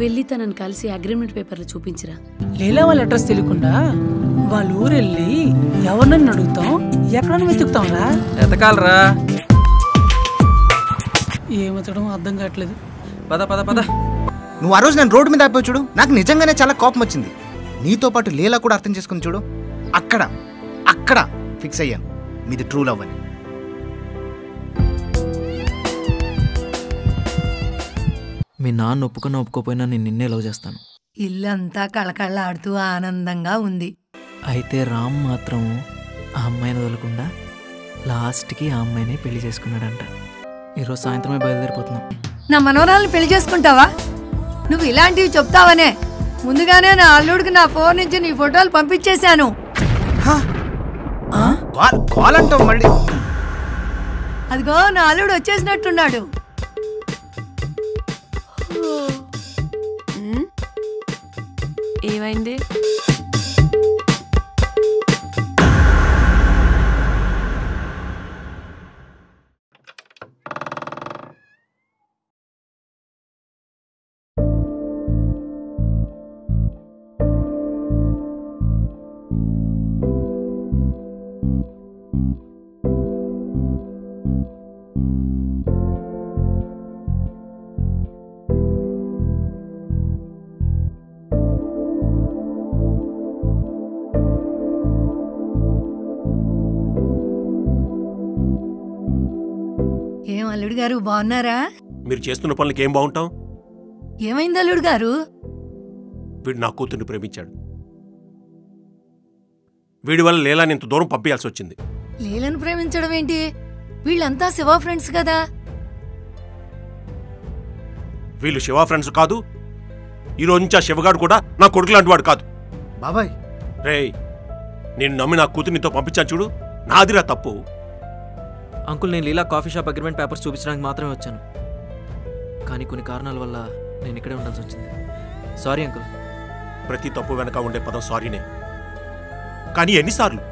వెళ్ళి తనని కలిసి అగ్రిమెంట్ పేపర్లు చూపించిరా. లీలా వాళ్ళ అడ్రస్ తెలియకుండా వాళ్ళ ఊరు వెళ్ళి ఎవరినని అడుగుతాం? ఎక్కడని వెతుకుతాంరా? ఎతకాలరా ఏమతడం అర్థం కావట్లేదు. పద పద పద. నువ్వు ఆ రోజు నేను రోడ్డు మీద ఆపోయి చూడు. నాకు నిజంగానే చాలా కోపం వచ్చింది. నీతో పాటు లీలా కూడా అర్థం చేసుకుని చూడు. అక్కడ అక్కడ ఫిక్స్ అయ్యాను. మీది ట్రూ లవ్ అని. మీ నాన్న ఒప్పుకున్నా ఒప్పుకోపోయినా నేను నిన్నే లవ్ చేస్తాను. ఇల్లంతా కళకళలాడుతూ ఆనందంగా ఉంది. అయితే రామ్ మాత్రం ఆ అమ్మాయిని వదలకుండా లాస్ట్కి ఆ అమ్మాయిని పెళ్ళి చేసుకున్నాడంట. ఈరోజు సాయంత్రమే బయలుదేరిపోతున్నాం. నా మనవరాలను పెళ్ళి చేసుకుంటావా? నువ్వు ఇలాంటివి చెప్తావనే. ముందుగానే నా అల్లుడికి నా ఫోన్ నుంచి నీ ఫోటోలు పంపించేశాను. అదిగో నా అల్లుడు వచ్చేసినట్టున్నాడు. ఏమైంది ఏం బాగున్నారా? మీరు చేస్తున్న పనులకి ఏం బాగుంటాం? ఏమైంది అల్లుడు గారు? వీడు నా కూతుర్ని ప్రేమించాడు. వీడి వల్ల లేలాని ఇంత దూరం పంపించాల్సి వచ్చింది. లీలను ప్రేమించడం ఏంటి? వీళ్ళంతా శివ ఫ్రెండ్స్ కదా? వీళ్ళు శివ ఫ్రెండ్స్ కాదు ఈ రోజు నుంచి ఆ శివగాడు కూడా నా కొడుకు లాంటి వాడు కాదు. బాబాయ్. రేయ్ నేను నమ్మి నా కూతుర్నితో పంపించాను చూడు నాదిరా తప్పు. అంకుల్ నేను Leela coffee shop agreement papers చూపించడానికి మాత్రమే వచ్చాను. కానీ కొన్ని కారణాల వల్ల నేను ఇక్కడే ఉండాల్సి వచ్చింది. సారీ అంకుల్ ప్రతి తప్పు వెనక ఉండే పదం సారీనే కానీ ఎన్నిసార్లు?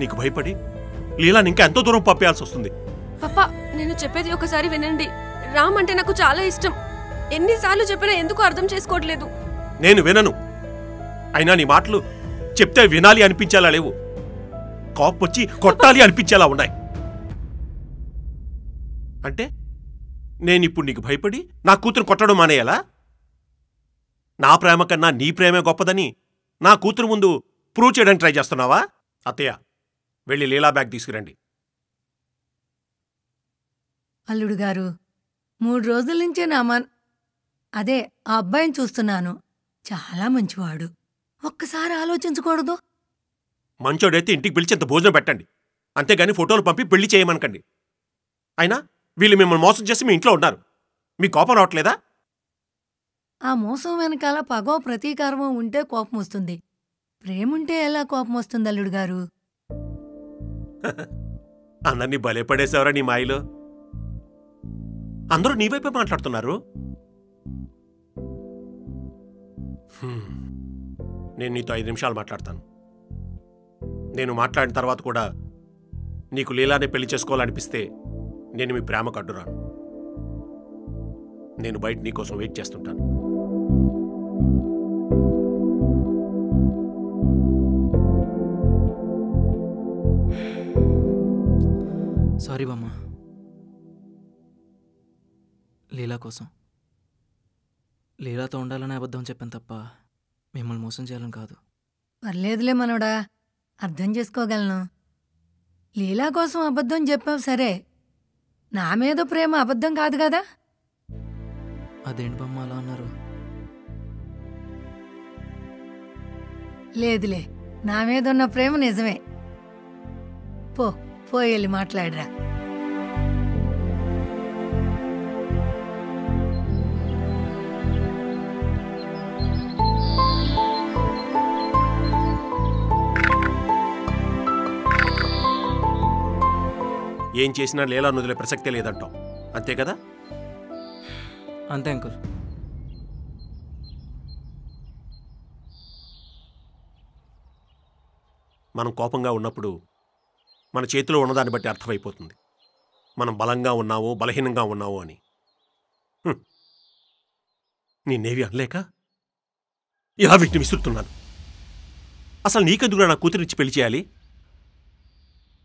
నీకు భయపడి లీలాని ఇంకా ఎంతో దూరం పంపేయాల్సి వస్తుంది. పాపా నేను చెప్పేది ఒకసారి వినండి. రామ్ అంటే నాకు చాలా ఇష్టం. ఎన్నిసార్లు చెప్పినా ఎందుకు అర్థం చేసుకోవట్లేదు? నేను వినను. అయినా నీ మాటలు చెప్తే వినాలి అనిపించేలా లేవు. కోపం వచ్చి కొట్టాలి అనిపించేలా ఉన్నాయి. అంటే నేను ఇప్పుడు నీకు భయపడి నా కూతురు కొట్టడం మానేయాలా? నా ప్రేమ కన్నా నీ ప్రేమే గొప్పదని నా కూతురు ముందు ప్రూవ్ చేయడానికి ట్రై చేస్తున్నావా? అత్తయ్య వెళ్ళి లీలా బ్యాగ్ తీసుకురండి. అల్లుడు గారు మూడు రోజుల నుంచే నా మన్ అదే ఆ అబ్బాయిని చూస్తున్నాను. చాలా మంచివాడు. ఒక్కసారి ఆలోచించకూడదు. మంచోడైతే ఇంటికి పిలిచి ఇంత భోజనం పెట్టండి. అంతేగాని ఫోటోలు పంపి పెళ్ళి చేయమనకండి. అయినా వీళ్ళు మిమ్మల్ని మోసం చేసి మీ ఇంట్లో ఉన్నారు. మీ కోపం రావట్లేదా? ఆ మోసం వెనకాల పగో ప్రతీకారమో ఉంటే కోపం వస్తుంది. ప్రేముంటే ఎలా కోపం వస్తుంది అల్లుడు గారు? అందరినీ భలే పడేసావరా నీ మాయలో? అందరూ నీ వైపే మాట్లాడుతున్నారు. నేను నీతో ఐదు నిమిషాలు మాట్లాడతాను. నేను మాట్లాడిన తర్వాత కూడా నీకు లీలానే పెళ్ళి చేసుకోవాలనిపిస్తే నేను మీ ప్రేమకు అడ్డురాను. నేను బయట నీకోసం వెయిట్ చేస్తుంటాను. సారీ బామ్మ. లీలా కోసం. లీలాతో ఉండాలనే అబద్ధం చెప్పాను తప్ప మిమ్మల్ని మోసం చేయాలని కాదు. పర్లేదులే మనోడా. అర్థం చేసుకోగలను. లీలా కోసం అబద్ధం చెప్పావు సరే. నా మీద ప్రేమ అబద్ధం కాదు కదా? అదేంటి బామ్మ అలా అన్నారు? లేదులే నా మీద ఉన్న ప్రేమ నిజమే. పో పోయి వెళ్ళి మాట్లాడరా. ఏం చేసినా లీలా నుదిలే ప్రసక్తే లేదంటాం అంతే కదా? అంతే అంకుల్. మనం కోపంగా ఉన్నప్పుడు మన చేతిలో ఉన్నదాన్ని బట్టి అర్థమైపోతుంది. మనం బలంగా ఉన్నావో బలహీనంగా ఉన్నావో అని. హ్మ్. నిన్నేవి అనలేక ఇలా వీటిని విసురుతున్నాను. అసలు నీకెందుకు నా కూతురిచ్చి పెళ్ళి చేయాలి?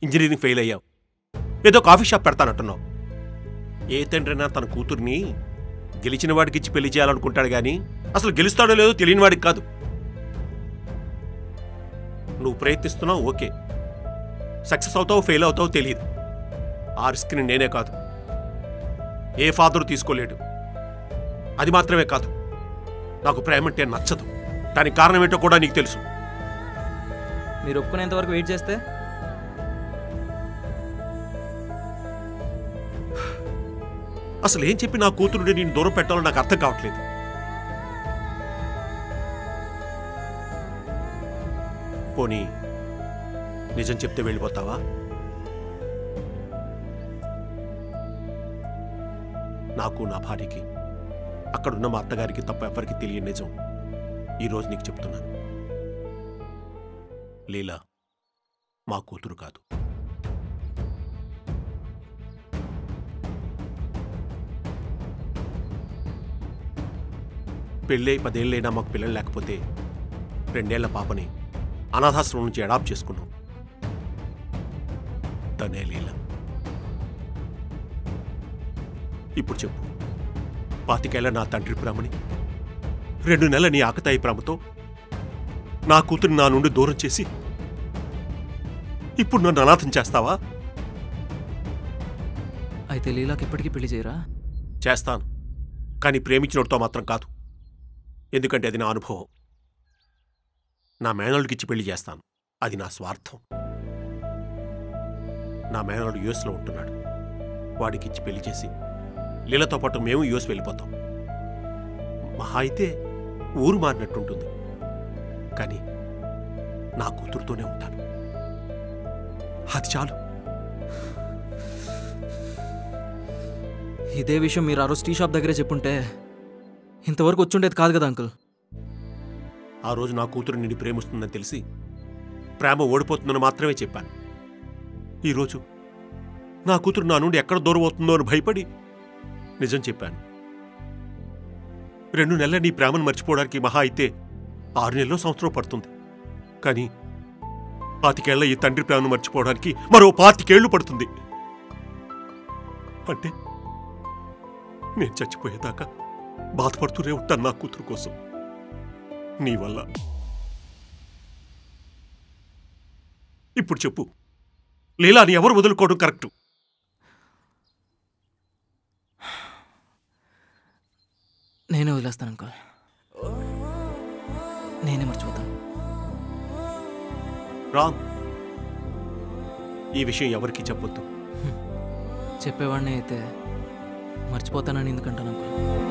ఇంజనీరింగ్ ఫెయిల్ అయ్యావు. ఏదో కాఫీ షాప్ పెడతానంటున్నావు. ఏ తండ్రైనా తన కూతుర్ని గెలిచిన వాడికి ఇచ్చి పెళ్ళి చేయాలనుకుంటాడు కానీ అసలు గెలుస్తాడో లేదో తెలియని వాడికి కాదు. నువ్వు ప్రయత్నిస్తున్నావు ఓకే. సక్సెస్ అవుతావు ఫెయిల్ అవుతావు తెలియదు. ఆ రిస్క్ని నేనే కాదు. ఏ ఫాదరు తీసుకోలేడు. అది మాత్రమే కాదు. నాకు ప్రేమ అంటే నచ్చదు. దానికి కారణం ఏంటో కూడా నీకు తెలుసు. మీరు ఒప్పుకునేంత వరకు వెయిట్ చేస్తే? అసలు ఏం చెప్పి నా కూతురుని నేను దూరం పెట్టాలో నాకు అర్థం కావట్లేదు. పోనీ నిజం చెప్తే వెళ్ళిపోతావా? నాకు నా భార్యకి అక్కడున్న మా అత్తగారికి తప్ప ఎవరికి తెలియని నిజం ఈరోజు నీకు చెప్తున్నాను. లీలా మా కూతురు కాదు. పెళ్ళై పదేళ్ళైనా మాకు పిల్లలు లేకపోతే రెండేళ్ళ పాపని అనాథాశ్రమం నుంచి అడాప్ట్ చేసుకున్నాం. తనే లీల. ఇప్పుడు చెప్పు. పాతికేళ్ళ నా తండ్రి ప్రేమని రెండు నెలల నీ ఆకతాయి ప్రేమతో నా కూతురు నా నుండి దూరం చేసి ఇప్పుడు నన్ను అనాథం చేస్తావా? అయితే లీలాకి ఇప్పటికీ పెళ్ళి చేయరా? చేస్తాను. కానీ ప్రేమించినోడితో మాత్రం కాదు. ఎందుకంటే అది నా అనుభవం. నా మేనల్డికి ఇచ్చి పెళ్ళి చేస్తాను. అది నా స్వార్థం. నా మేనల్డ్ యుఎస్లో ఉంటున్నాడు. వాడికి ఇచ్చి పెళ్ళి చేసి లీలతో పాటు మేము యుఎస్ వెళ్ళిపోతాం. మహా అయితే ఊరు మారినట్టుంటుంది. కానీ నా కూతురుతోనే ఉంటాను. అది చాలు. ఇదే విషయం మీరు ఆ రోజు టీ షాప్ దగ్గరే చెప్పుంటే ఇంతవరకు వచ్చుండేది కాదు కదా అంకుల్. ఆ రోజు నా కూతురు నిన్ను ప్రేమిస్తుందని తెలిసి ప్రేమ ఓడిపోతుందని మాత్రమే చెప్పాను. ఈరోజు నా కూతురు నా నుండి ఎక్కడ దూరం అవుతుందో అని భయపడి నిజం చెప్పాను. రెండు నెలల నీ ప్రేమను మర్చిపోవడానికి మహా అయితే ఆరు నెలలో సంవత్సరం పడుతుంది. కానీ పాతికేళ్ళ ఈ తండ్రి ప్రేమను మర్చిపోవడానికి మరో పాతికేళ్ళు పడుతుంది. అంటే నేను చచ్చిపోయేదాకా బాధపడుతూనే ఉంటాను నా కూతురు కోసం. నీ వల్ల. ఇప్పుడు చెప్పు. లీలాని ఎవరు వదులుకోవడం కరెక్టు? నేనే వదిలేస్తాను అంకుల్. నేనే మర్చిపోతాను. రామ్ ఈ విషయం ఎవరికీ చెప్పొద్దు. చెప్పేవాడిని అయితే మర్చిపోతానని ఎందుకంటాను అంకుల్?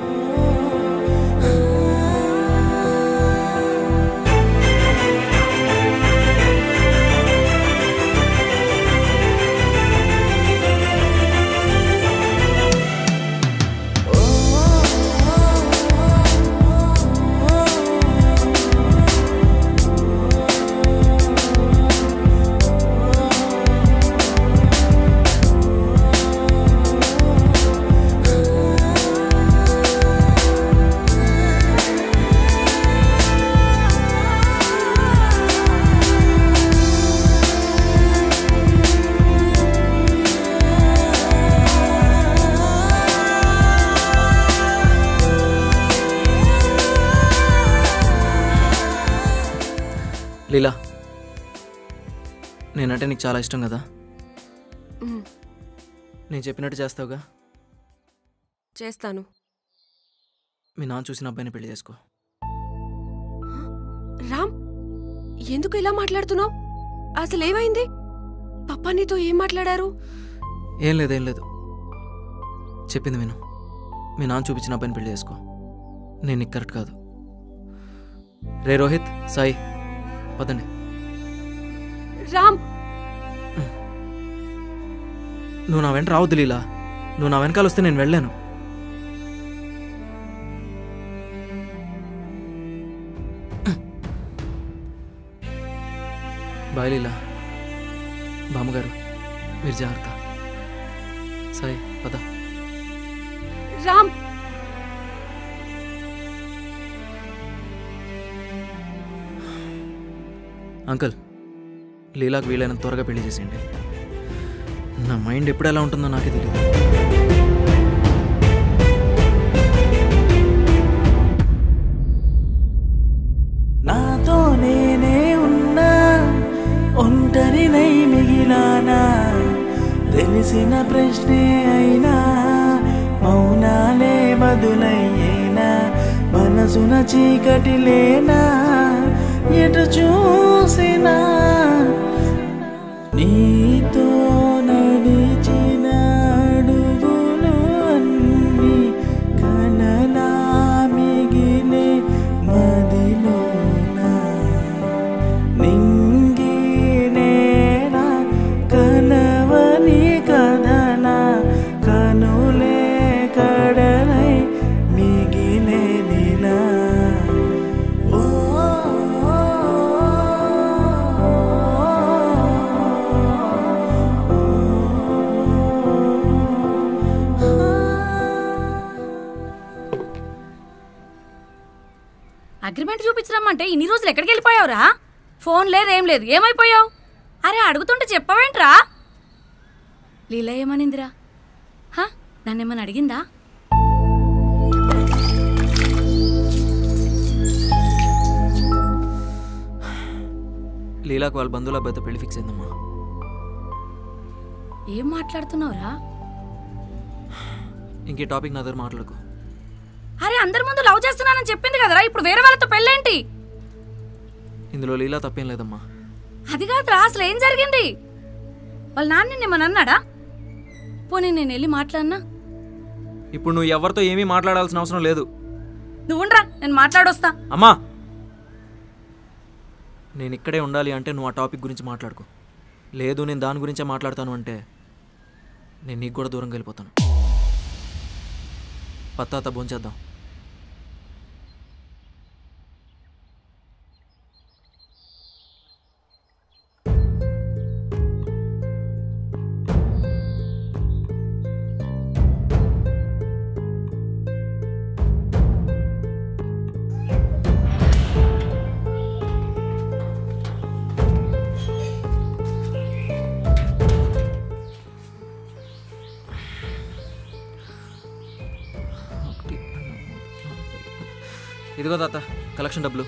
లీలా నేనంటే నీకు చాలా ఇష్టం కదా? నేను చెప్పినట్టు చేస్తావుగా? చేస్తాను. మీ నాన్న చూసిన అబ్బాయిని పెళ్ళి చేసుకో. రామ్ ఎందుకు ఇలా మాట్లాడుతున్నావు? అసలు ఏమైంది? పప్పా నీతో ఏం మాట్లాడారు? ఏం లేదు ఏం లేదు. చెప్పింది విను. మీ నాన్న చూపించిన అబ్బాయిని పెళ్ళి చేసుకో. నేను నీకు కరెక్ట్ కాదు. రే రోహిత్ సాయి. పదండి. రామ్. నువ్వు నా వెంట రావద్దు లీలా. నువ్వు నా వెనకాల వస్తే నేను వెళ్ళాను. బాయ్ లీలా. బామ్మగారు మీరు జాగ్రత్త. సాయి పద. రామ్. అంకుల్ లీలాకు వీలైనంత త్వరగా పెళ్ళి చేసేయండి. నా మైండ్ ఎప్పుడు ఎలా ఉంటుందో నాకే తెలియదు నాతో నేనే ఉన్నా ఒంటరినై మిగిలానా? తెలిసిన ప్రశ్నే అయినా మౌనాలే బదులయ్యేనా? మనసున చీకటి లేనా? ఎటు చూసినా అగ్రిమెంట్ చూపించరమ్మంటే ఇన్ని రోజులు ఎక్కడికి వెళ్ళిపోయావురా? ఫోన్ లేదు ఏం లేదు. ఏమైపోయావు? అరే అడుగుతుంటే చెప్పవేంట్రా? లీల ఏమనిందిరా నన్నేమని అడిగిందా? లీలాకు వాళ్ళ బంధువుల అబ్బాయితో పెళ్ళి ఫిక్స్ అయిందమ్మా. ఏం మాట్లాడుతున్నావురా? ఇంక టాపిక్ నా దగ్గర మాట్లాడుకో. అరే అందరి ముందు లవ్ చేస్తున్నానని చెప్పింది కదరా? ఇప్పుడు వేరే వాళ్ళతో పెళ్ళేంటి? ఇందులో లీలా తప్పేం లేదమ్మా. అది కాదురా అసలు ఏం జరిగింది? వాళ్ళ నాన్న నిన్నేమని అన్నాడా? పోనీ నేను వెళ్ళి మాట్లాడినా? ఇప్పుడు నువ్వు ఎవరితో ఏమీ మాట్లాడాల్సిన అవసరం లేదు. నువ్వుండ్రా నేను మాట్లాడొస్తా. అమ్మా! నేను ఇక్కడే ఉండాలి అంటే నువ్వు ఆ టాపిక్ గురించి మాట్లాడుకో. లేదు నేను దాని గురించే మాట్లాడతాను అంటే నేను నీకు కూడా దూరంగా వెళ్ళిపోతాను. పత్తాత భోంచేద్దాం. కలెక్షన్ డబ్బులు.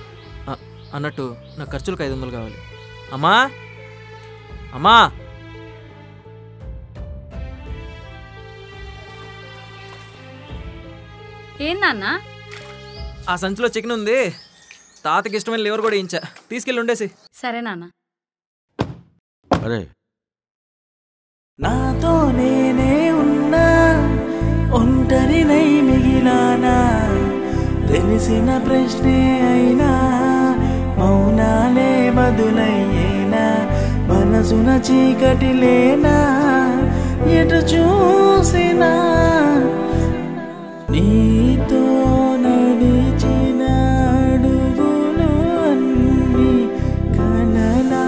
అన్నట్టు నా ఖర్చులకు ఐదు వందలు కావాలి. అమ్మా! అమ్మా! ఏం నాన్న? ఆ సంచిలో చికెన్ ఉంది. తాతకి ఇష్టమైన లివర్ కూడా ఇచ్చా తీసుకెళ్ళి ఉండేసి సరే నాన్న. అరే. నాతో నేనే ఉన్నా ఒంటరినై మిగిలానా? తెలిసిన ప్రశ్నే అయినా మౌనాలే బదులయ్యేనా మనసున చీకటి లేనా ఎటు చూసినా. నీతో నడిచిన అడుగులు అన్ని కనలా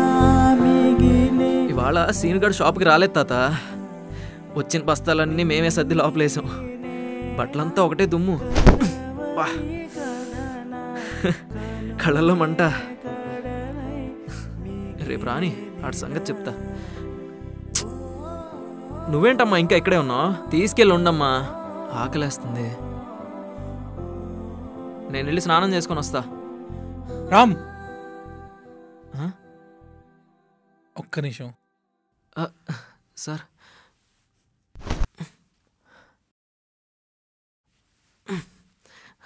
మిగిలి. ఇవాళ సీనుగాడు షాప్కి రాలేదు తాత. వచ్చిన బస్తాలన్నీ మేమే సర్ది లోపలేసాం. బట్టలంతా ఒకటే దుమ్ము. బా. కళ్ళల్లో మంట. రేపు రాని ఆడి సంగతి చెప్తా. నువ్వేంటమ్మా ఇంకా ఇక్కడే ఉన్నావు? తీసుకెళ్ళి ఉండమ్మా. ఆకలేస్తుంది. నేను వెళ్ళి స్నానం చేసుకొని వస్తా. రామ్? ఒక్క నిమిషం. సార్.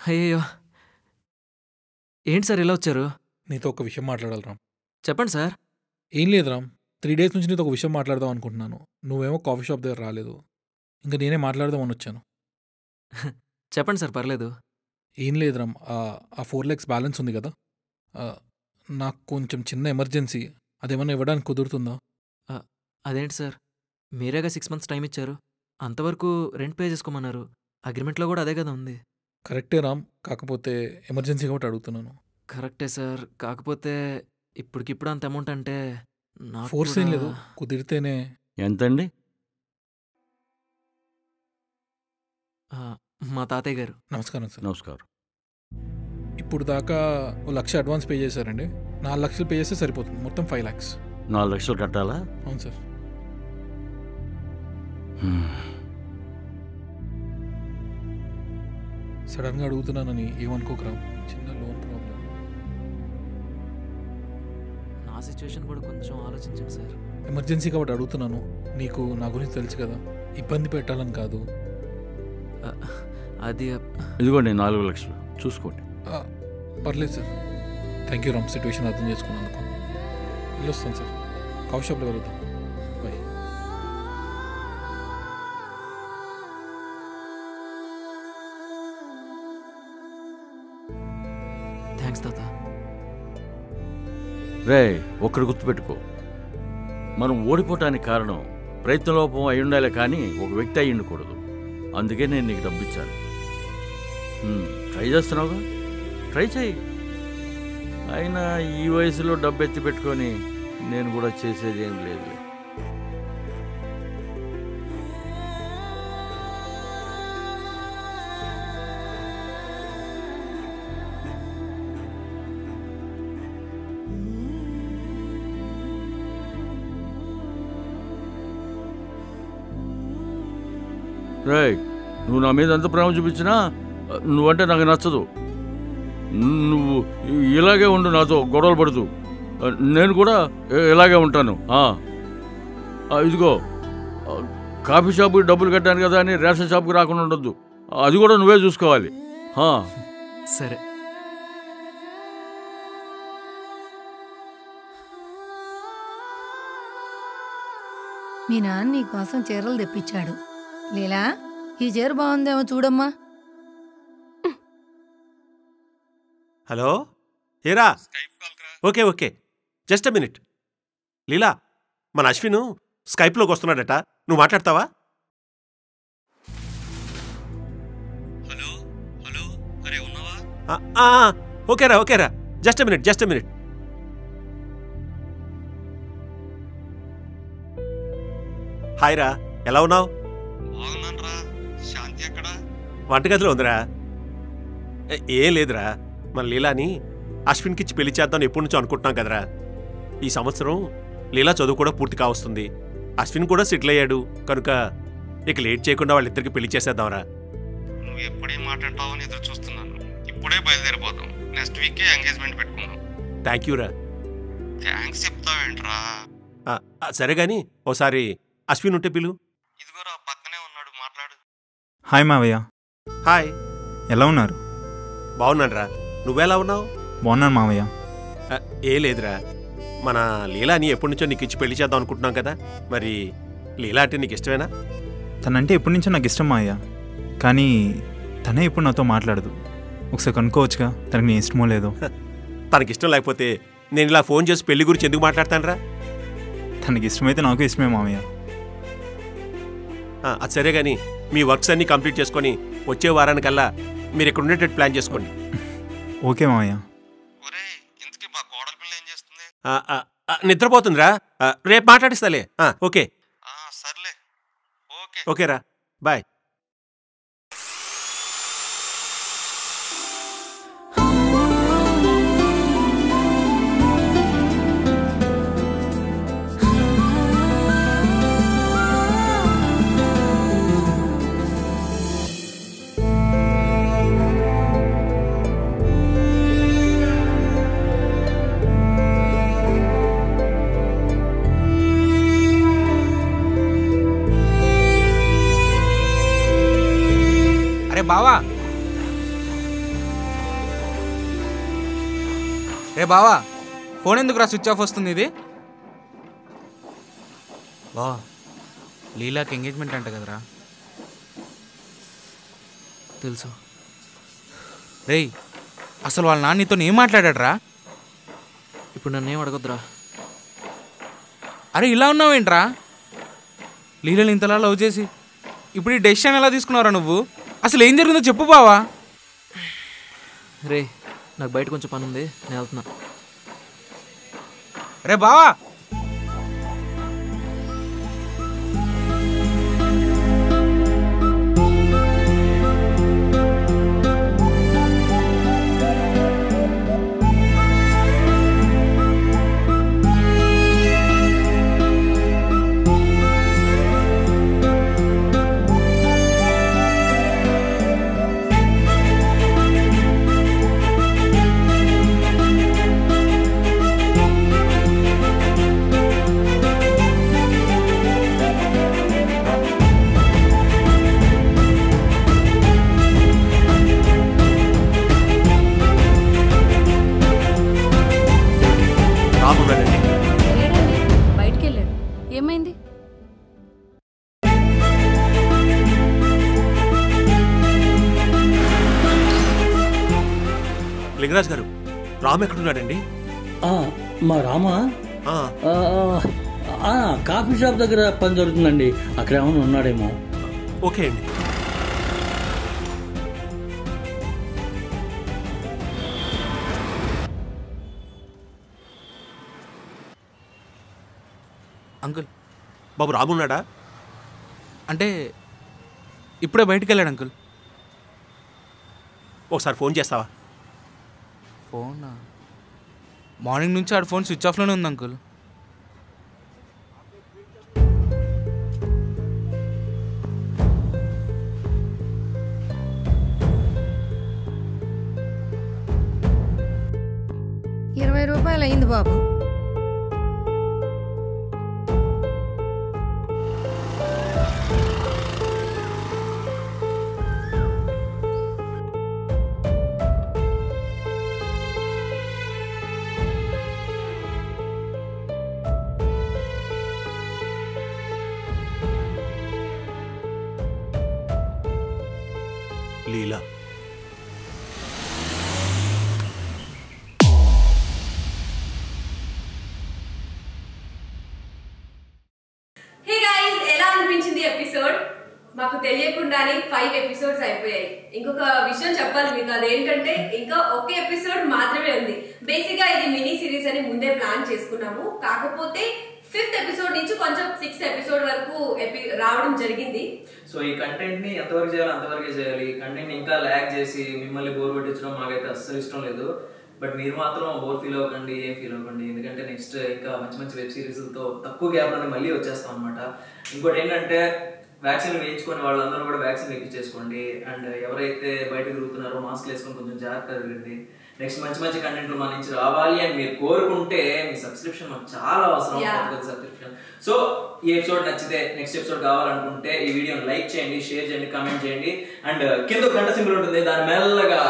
అయ్యయ్యో. ఏంటి సార్ ఇలా వచ్చారు? నీతో ఒక విషయం మాట్లాడాలి రామ్. చెప్పండి సార్. ఏం లేదు రామ్. త్రీ డేస్ నుంచి నీతో ఒక విషయం మాట్లాడదాం అనుకుంటున్నాను. నువ్వేమో కాఫీ షాప్ దగ్గర రాలేదు. ఇంకా నేనే మాట్లాడదామని వచ్చాను. చెప్పండి సార్ పర్లేదు. ఏం లేదు రామ్. ఆ- ఫోర్ ల్యాక్స్ బ్యాలెన్స్ ఉంది కదా. నాకు కొంచెం చిన్న ఎమర్జెన్సీ. అదేమన్నా ఇవ్వడానికి కుదురుతుందా? అదేంటి సార్? మీరేగా సిక్స్ మంత్స్ టైం ఇచ్చారు. అంతవరకు రెంట్ పే చేసుకోమన్నారు. అగ్రిమెంట్లో కూడా అదే కదా ఉంది. కరెక్టే రామ్ కాకపోతే ఎమర్జెన్సీ కాబట్టి అడుగుతున్నాను. కరెక్టే సార్ కాకపోతే ఇప్పటికిప్పుడు అంత అమౌంట్ అంటే నాకు ఫోర్స్ ఏం కూడా- లేదు కుదిరితేనే. ఎంతండి? ఆ, మా తాతయ్య గారు. నమస్కారం సార్. నమస్కారం. ఇప్పుడు దాకా ఓ లక్ష అడ్వాన్స్ పే చేశారండి. నాలుగు లక్షలు పే చేస్తే సరిపోతుంది మొత్తం ఫైవ్ ల్యాక్స్. నాలుగు లక్షలు కట్టాలా? అవును సార్. సడన్గా అడుగుతున్నానని ఏమనుకోకరా? చిన్న లోన్ ప్రాబ్లం నా సిచ్యువేషన్ కూడా కొంచెం ఆలోచించండి సార్. ఎమర్జెన్సీ కాబట్టి అడుగుతున్నాను. నీకు నా గురించి తెలుసు కదా. ఇబ్బంది పెట్టాలని కాదు. అది ఇదిగోండి నాలుగు లక్షలు. చూసుకోండి. ఆ, పర్లేదు sir. Thank you Ram. Situation అర్థం చేసుకున్నందుకు వెళ్ళొస్తాను సార్. కాఫీ షాప్లో కలుద్దాం. రే ఒక్కడు గుర్తుపెట్టుకో. మనం ఓడిపోవటానికి కారణం ప్రయత్నలోపం అయి ఉండాలి కానీ ఒక వ్యక్తి అయి ఉండకూడదు అందుకే నేను నీకు డబ్బు ఇచ్చాను ట్రై చేస్తున్నావుగా? ట్రై చేయి. అయినా ఈ వయసులో డబ్బు ఎత్తి పెట్టుకొని నేను కూడా చేసేది ఏం లేదు. రేయ్ నువ్వు నా మీద ఎంత ప్రేమ చూపించినా నువ్వంటే నాకు నచ్చదు. నువ్వు ఇలాగే ఉండు నాతో గొడవలు పడుతూ. నేను కూడా ఇలాగే ఉంటాను. ఇదిగో కాఫీ షాపుకి డబ్బులు కట్టాను కదా అని రేషన్ షాప్కి రాకుండా ఉండొద్దు. అది కూడా నువ్వే చూసుకోవాలి. ఆ. సరే. మీ నాన్న నీ కోసం చీరలు తెప్పించాడు. లీలా ఈ చీర బాగుందేమో చూడమ్మా. హలో? ఏరా? Okay okay. Just a minute. Leela మన అశ్విన్ స్కైప్లోకి వస్తున్నాడట. నువ్వు మాట్లాడతావా? హలో? హలో? అరే ఉన్నావా? ఆ, ఆ, ఆ, ఓకేరా ఓకేరా. Just minute just minute. Hi రా ఎలా ఉన్నావు? బాగున్నానరా. శాంతి ఎక్కడ? వంటగదిలో ఉందిరా. ఏ- లేదురా. మన లీలాని అశ్విన్కి ఇచ్చి పెళ్ళి చేద్దాం ఎప్పటి నుంచో అనుకుంటున్నాం కదరా. ఈ సంవత్సరం లీలా చదువు కూడా పూర్తి కావస్తుంది. అశ్విన్ కూడా సెటిల్ అయ్యాడు. కనుక ఇక లేట్ చేయకుండా వాళ్ళిద్దరికి పెళ్ళి చేసేద్దాంరా. నువ్వు ఎప్పుడే మాట్లాడతావు అని ఎదురు చూస్తున్నాను. ఇప్పుడే బయలుదేరిపోతాం నెక్స్ట్ వీకే ఎంగేజ్మెంట్ పెట్టుకుందాం. థ్యాంక్ యూ రా. థ్యాంక్స్ చెప్తావేంట్రా? సరే గాని ఓసారి అశ్విన్ ఉంటే పిలు. ఇదిగోరా హాయ్ మావయ్య. హాయ్. ఎలా ఉన్నారు? బాగున్నాను రా నువ్వెలా ఉన్నావు? బాగున్నాను మావయ్య. ఏ లేదురా. మన లీలాని ఎప్పటి నుంచో నీకు ఇచ్చి పెళ్ళి చేద్దాం అనుకుంటున్నాం కదా. మరి లీలా అంటే నీకు ఇష్టమేనా తనంటే ఎప్పటి నుంచో నాకు ఇష్టం మావయ్య. కానీ తనే ఇప్పుడు నాతో మాట్లాడదు. ఒకసారి కనుక్కోవచ్చుగా తనకి నీ ఇష్టమో లేదో. తనకి ఇష్టం లేకపోతే నేను ఇలా ఫోన్ చేసి పెళ్ళి గురించి ఎందుకు మాట్లాడతానురా? తనకి ఇష్టమైతే నాకు ఇష్టమే మావయ్య. అది సరే కానీ మీ వర్క్స్ అన్నీ కంప్లీట్ చేసుకొని వచ్చే వారానికల్లా మీరు ఇక్కడ ఉండేటట్టు ప్లాన్ చేసుకోండి. ఓకే ఆ, నిద్రపోతుందిరా. రేపు మాట్లాడిస్తాలే. ఆ, ఓకే. సర్లే. ఓకేరా. బాయ్. బావా ఫోన్ ఎందుకురా స్విచ్ ఆఫ్ వస్తుంది ఇది? బావా లీలాకి ఎంగేజ్మెంట్ అంట కదరా. తెలుసు. రేయ్ అసలు వాళ్ళ నాన్న నీతో ఏం మాట్లాడాడరా? ఇప్పుడు నన్ను ఏం అడగొద్దురా? అరే ఇలా ఉన్నావేంట్రా? లీలని ఇంతలా లవ్ చేసి ఇప్పుడు ఈ డెసిషన్ ఎలా తీసుకున్నావురా నువ్వు? అసలు ఏం జరిగిందో చెప్పు బావా. రే నాకు బయట కొంచెం పని ఉంది నేను వెళ్తున్నా. రే బావా! రామ్ ఎక్కడున్నాడండి? ఆ, మా రామా? ఆ, ఆ, ఆ, కాఫీ షాప్ దగ్గర పని జరుగుతుందండి. అక్కడ ఏమైనా ఉన్నాడేమో. ఓకే అండి. అంకుల్. బాబు రామున్నాడా అంటే ఇప్పుడే బయటికి వెళ్ళాడు అంకుల్. ఒకసారి ఫోన్ చేస్తావా? ఫోన్? మార్నింగ్ నుంచి ఆడ ఫోన్ స్విచ్ ఆఫ్లోనే ఉంది అంకుల్. లీలా. ఎలా అనిపించింది ఎపిసోడ్ మాకు తెలియకుండానే ఫైవ్ ఎపిసోడ్స్ అయిపోయాయి. ఇంకొక విషయం చెప్పాలి మీకు అదేంటంటే ఇంకా ఒక ఎపిసోడ్ మాత్రమే ఉంది. బేసిక్గా ఇది మినీ సిరీస్ అని ముందే ప్లాన్ చేసుకున్నాము. కాకపోతే ఫిఫ్త్ ఎపిసోడ్ నుంచి కొంచెం సిక్స్త్ ఎపిసోడ్ వరకు ఎపి- రావడం జరిగింది. సో ఈ కంటెంట్ని ఎంతవరకు చేయాలి అంతవరకే చేయాలి. కంటెంట్ ఇంకా ల్యాగ్ చేసి మిమ్మల్ని బోర్ పెట్టించడం మాకైతే అస్సలు ఇష్టం లేదు. బట్ మీరు మాత్రం బోర్ ఫీల్ అవ్వకండి ఏం ఫీల్ అవ్వకండి. ఎందుకంటే నెక్స్ట్ ఇంకా మంచి మంచి వెబ్ సిరీస్లతో తక్కువ గ్యాప్ మళ్ళీ వచ్చేస్తాం అనమాట ఇంకోటి ఏంటంటే వ్యాక్సిన్ వేయించుకొని వాళ్ళందరూ కూడా వ్యాక్సిన్ వేయించేసుకోండి అండ్ ఎవరైతే బయట తిరుగుతున్నారో మాస్క్ వేసుకొని కొంచెం జాగ్రత్తగా తిరగండి. నెక్స్ట్ మంచి మంచి కంటెంట్లు మా నుంచి రావాలి అని మీరు కోరుకుంటే మీ సబ్స్క్రిప్షన్ మాకు చాలా అవసరం. సబ్స్క్రిప్షన్ సో ఈ ఎపిసోడ్ నచ్చితే నెక్స్ట్ ఎపిసోడ్ కావాలనుకుంటే ఈ వీడియోని లైక్ చేయండి షేర్ చేయండి కామెంట్ చేయండి. అండ్ కింద గంట సింబల్ ఉంటుంది దాని మెల్లగా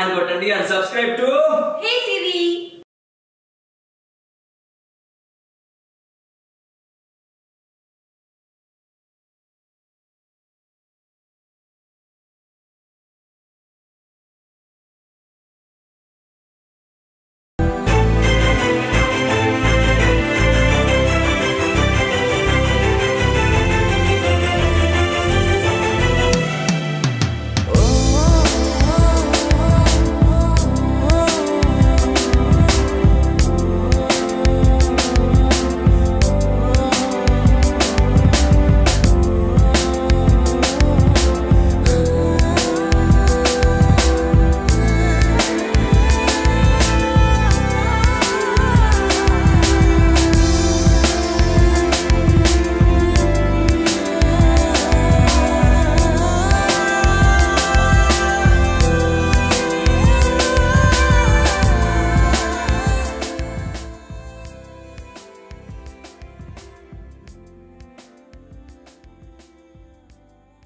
అని కొట్టండి. And subscribe to